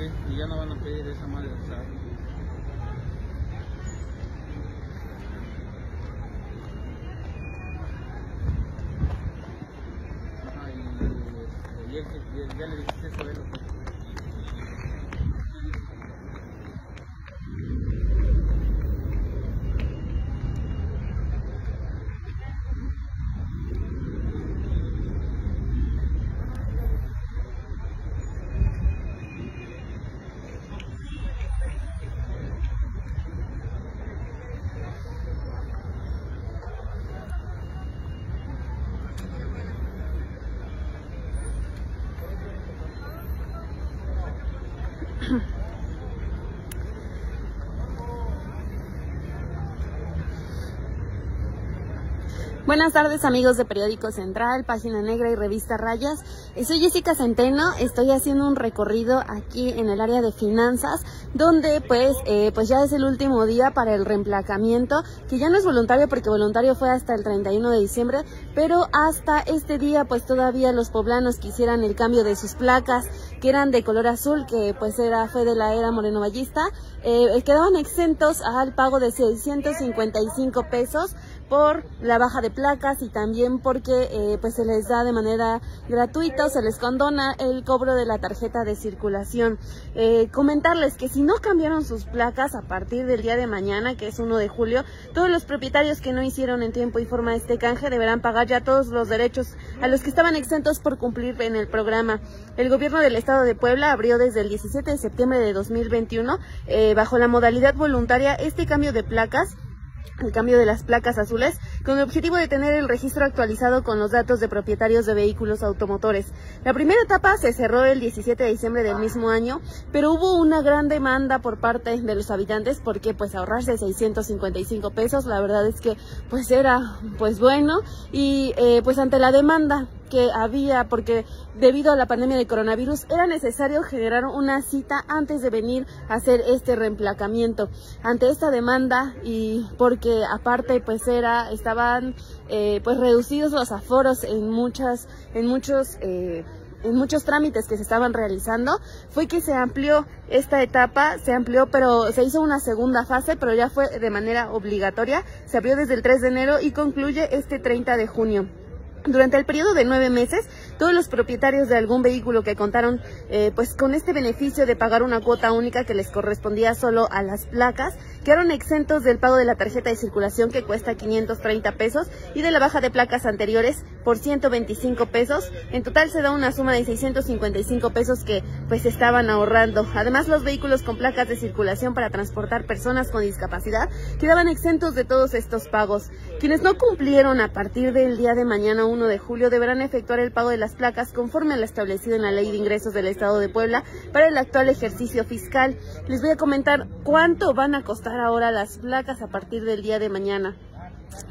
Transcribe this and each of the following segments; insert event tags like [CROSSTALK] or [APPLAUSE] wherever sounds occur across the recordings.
Y ya no van a pedir esa madre de usar. Ajá, y, este, y, y ya le dijiste eso [LAUGHS] Buenas tardes amigos de Periódico Central, Página Negra y Revista Rayas. Eh, soy Jessica Centeno, estoy haciendo un recorrido aquí en el área de finanzas, donde pues, eh, pues ya es el último día para el reemplacamiento, que ya no es voluntario porque voluntario fue hasta el 31 de diciembre, pero hasta este día pues todavía los poblanos quisieran el cambio de sus placas, que eran de color azul, que pues era fue de la era Moreno Ballista, eh, quedaban exentos al pago de 655 pesos por la baja de placas y también porque eh, pues se les da de manera gratuita o se les condona el cobro de la tarjeta de circulación. Eh, comentarles que si no cambiaron sus placas a partir del día de mañana, que es 1 de julio, todos los propietarios que no hicieron en tiempo y forma este canje deberán pagar ya todos los derechos a los que estaban exentos por cumplir en el programa. El gobierno del estado de Puebla abrió desde el 17 de septiembre de 2021 eh, bajo la modalidad voluntaria este cambio de placas el cambio de las placas azules con el objetivo de tener el registro actualizado con los datos de propietarios de vehículos automotores. La primera etapa se cerró el 17 de diciembre del mismo año, pero hubo una gran demanda por parte de los habitantes porque pues ahorrarse 655 pesos, la verdad es que pues era pues bueno y eh, pues ante la demanda que había, porque debido a la pandemia de coronavirus era necesario generar una cita antes de venir a hacer este reemplacamiento. Ante esta demanda y porque aparte pues era, estaban eh, pues reducidos los aforos en muchas, en muchos eh, en muchos trámites que se estaban realizando fue que se amplió esta etapa, se amplió, pero se hizo una segunda fase, pero ya fue de manera obligatoria, se abrió desde el 3 de enero y concluye este 30 de junio. Durante el periodo de nueve meses, todos los propietarios de algún vehículo que contaron eh, pues con este beneficio de pagar una cuota única que les correspondía solo a las placas, quedaron exentos del pago de la tarjeta de circulación que cuesta 530 pesos y de la baja de placas anteriores por 125 pesos. En total se da una suma de 655 pesos que pues estaban ahorrando. Además, los vehículos con placas de circulación para transportar personas con discapacidad quedaban exentos de todos estos pagos. Quienes no cumplieron a partir del día de mañana 1 de julio deberán efectuar el pago de las placas conforme a lo establecido en la Ley de Ingresos del Estado de Puebla para el actual ejercicio fiscal. Les voy a comentar cuánto van a costar ahora las placas a partir del día de mañana.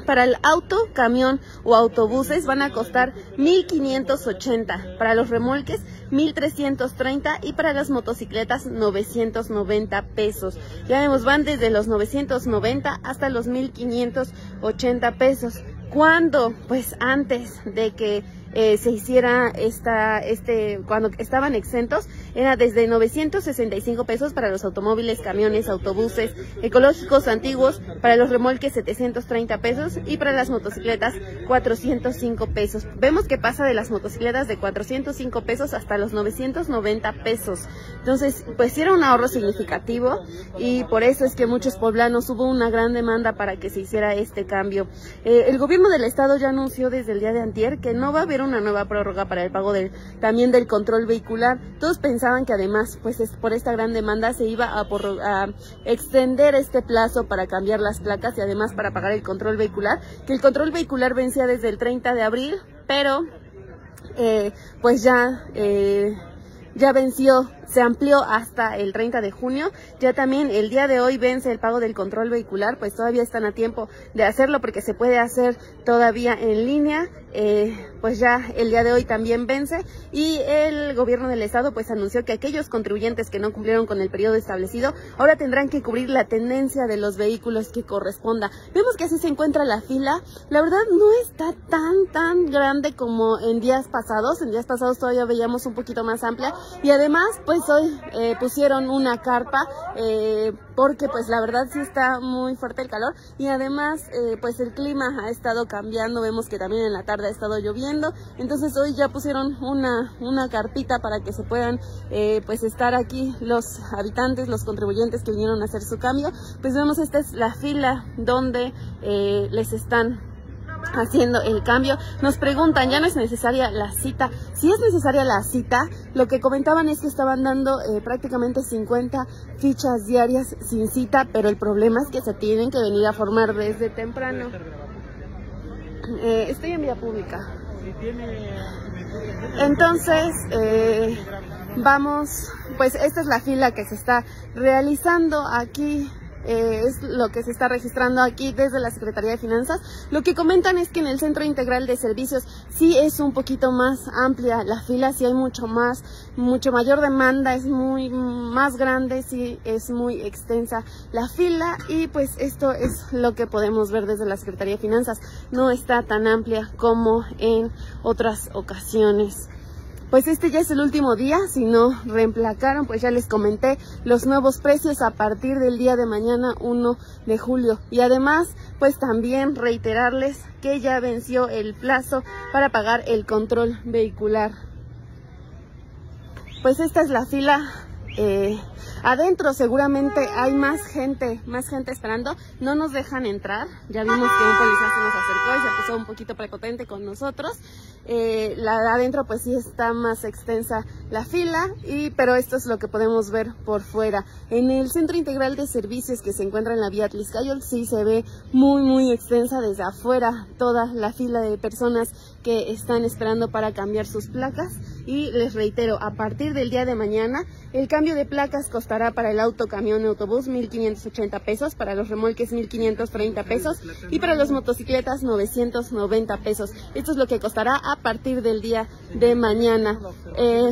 Para el auto, camión o autobuses van a costar 1.580, para los remolques 1.330 y para las motocicletas 990 pesos. Ya vemos, van desde los 990 hasta los 1.580 pesos. ¿Cuándo? Pues antes de que eh, se hiciera esta, este, cuando estaban exentos, era desde 965 pesos para los automóviles, camiones, autobuses, ecológicos antiguos, para los remolques 730 pesos y para las motocicletas 405 pesos. Vemos que pasa de las motocicletas de 405 pesos hasta los 990 pesos. Entonces, pues era un ahorro significativo y por eso es que muchos poblanos hubo una gran demanda para que se hiciera este cambio. Eh, el gobierno del estado ya anunció desde el día de antier que no va a haber una nueva prórroga para el pago del, también del control vehicular. Todos pensaban que además, pues es, por esta gran demanda se iba a, a extender este plazo para cambiar las placas y además para pagar el control vehicular, que el control vehicular vencía desde el 30 de abril, pero eh, pues ya... Eh, ya venció, se amplió hasta el 30 de junio. Ya también el día de hoy vence el pago del control vehicular, pues todavía están a tiempo de hacerlo porque se puede hacer todavía en línea. eh, pues ya el día de hoy también vence y el gobierno del estado pues anunció que aquellos contribuyentes que no cumplieron con el periodo establecido ahora tendrán que cubrir la tendencia de los vehículos que corresponda. Vemos que así se encuentra la fila. La verdad no está tan tan grande como en días pasados. En días pasados todavía veíamos un poquito más amplia y además pues hoy eh, pusieron una carpa eh, porque pues la verdad sí está muy fuerte el calor y además pues el clima ha estado cambiando. Vemos que también en la tarde ha estado lloviendo, entonces hoy ya pusieron una, una carpita para que se puedan eh, pues estar aquí los habitantes, los contribuyentes que vinieron a hacer su cambio. Pues vemos esta es la fila donde eh, les están haciendo el cambio. Nos preguntan, ¿ya no es necesaria la cita? Si es necesaria la cita, lo que comentaban es que estaban dando eh, prácticamente 50 fichas diarias sin cita, pero el problema es que se tienen que venir a formar desde temprano. Eh, estoy en vía pública. Entonces, eh, vamos, pues esta es la fila que se está realizando aquí eh, es lo que se está registrando aquí desde la Secretaría de Finanzas. Lo que comentan es que en el Centro Integral de Servicios sí es un poquito más amplia la fila, sí hay mucho más, mucho mayor demanda, es muy más grande, sí es muy extensa la fila y pues esto es lo que podemos ver desde la Secretaría de Finanzas. No está tan amplia como en otras ocasiones pues este ya es el último día, si no reemplacaron, pues ya les comenté los nuevos precios a partir del día de mañana 1 de julio. Y además, pues también reiterarles que ya venció el plazo para pagar el control vehicular. Pues esta es la fila eh, adentro seguramente hay más gente, más gente esperando. No nos dejan entrar. Ya vimos que un policía se nos acercó y se puso un poquito prepotente con nosotros. Eh, la de adentro pues sí está más extensa la fila, y, pero esto es lo que podemos ver por fuera. En el Centro Integral de Servicios que se encuentra en la vía Tliscayol sí se ve muy muy extensa desde afuera toda la fila de personas que están esperando para cambiar sus placas y les reitero, a partir del día de mañana el cambio de placas costará para el auto, camión, autobús 1.580 pesos, para los remolques 1.530 pesos y para las motocicletas 990 pesos. Esto es lo que costará a partir del día de mañana. Eh,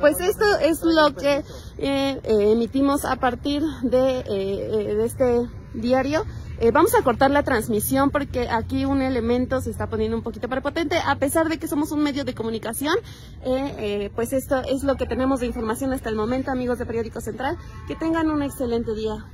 pues esto es lo que eh, eh, emitimos a partir de, de este diario. Eh, vamos a cortar la transmisión porque aquí un elemento se está poniendo un poquito prepotente, a pesar de que somos un medio de comunicación, eh, eh, pues esto es lo que tenemos de información hasta el momento, amigos de Periódico Central. Que tengan un excelente día.